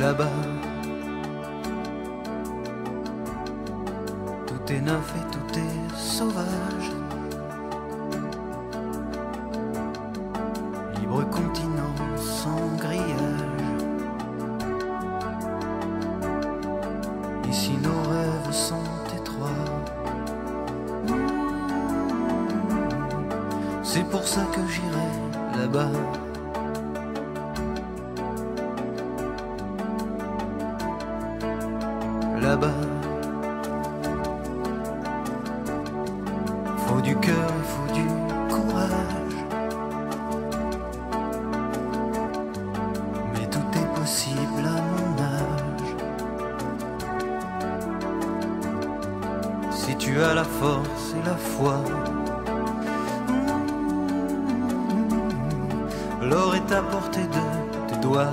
là-bas. Tout est neuf et tout est sauvage. Libre continent sans grillage. Ici nos rêves sont étroits. C'est pour ça que j'irai là-bas. Faut du cœur, il faut du courage. Mais tout est possible à mon âge. Si tu as la force et la foi. L'or est à portée de tes doigts.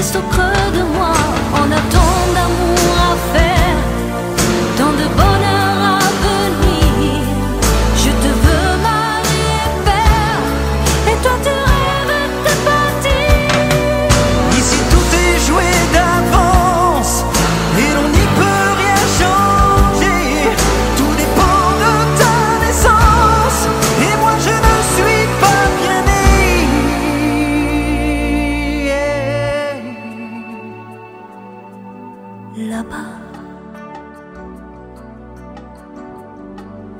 crystal clear.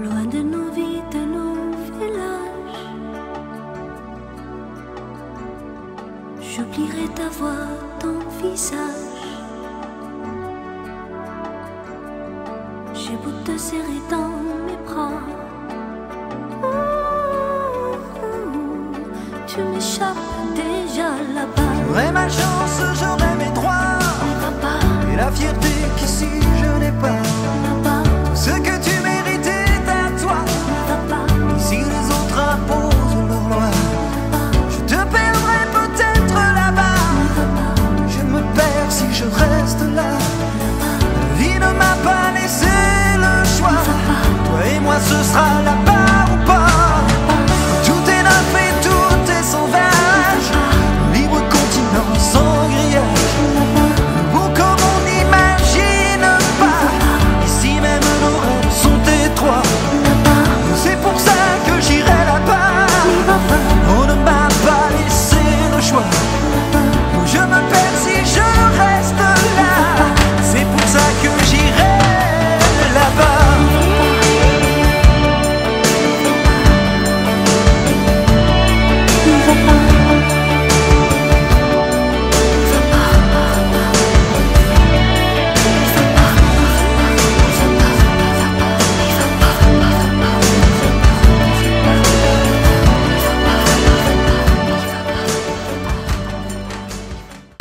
Loin de nos vies, de nos villages, j'oublierai ta voix, ton visage. J'ai beau te serrer dans mes bras. Ouh, tu m'échappes déjà là-bas. sera la paix.